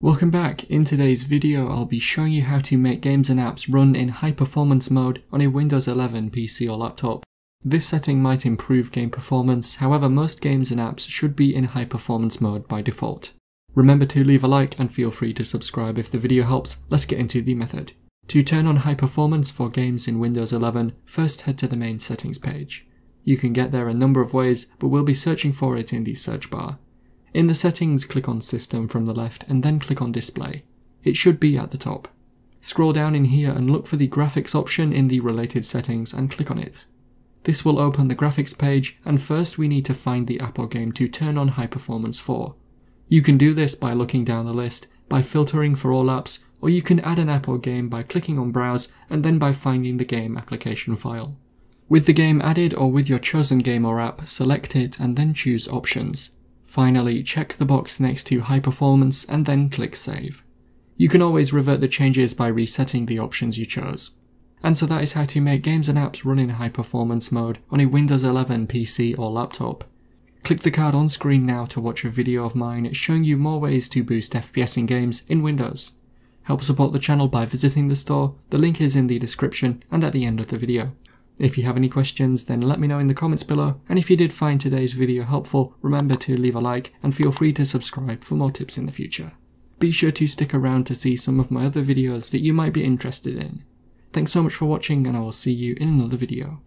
Welcome back. In today's video, I'll be showing you how to make games and apps run in high performance mode on a Windows 11 PC or laptop. This setting might improve game performance, however most games and apps should be in high performance mode by default. Remember to leave a like and feel free to subscribe if the video helps. Let's get into the method. To turn on high performance for games in Windows 11, first head to the main settings page. You can get there a number of ways, but we'll be searching for it in the search bar. In the settings, click on System from the left and then click on Display. It should be at the top. Scroll down in here and look for the graphics option in the related settings and click on it. This will open the graphics page and first we need to find the app or game to turn on high performance for. You can do this by looking down the list, by filtering for all apps, or you can add an app or game by clicking on browse and then by finding the game application file. With the game added or with your chosen game or app, select it and then choose options. Finally, check the box next to High Performance and then click Save. You can always revert the changes by resetting the options you chose. And so that is how to make games and apps run in high performance mode on a Windows 11 PC or laptop. Click the card on screen now to watch a video of mine showing you more ways to boost FPS in games in Windows. Help support the channel by visiting the store, the link is in the description and at the end of the video. If you have any questions, then let me know in the comments below, and if you did find today's video helpful, remember to leave a like and feel free to subscribe for more tips in the future. Be sure to stick around to see some of my other videos that you might be interested in. Thanks so much for watching and I will see you in another video.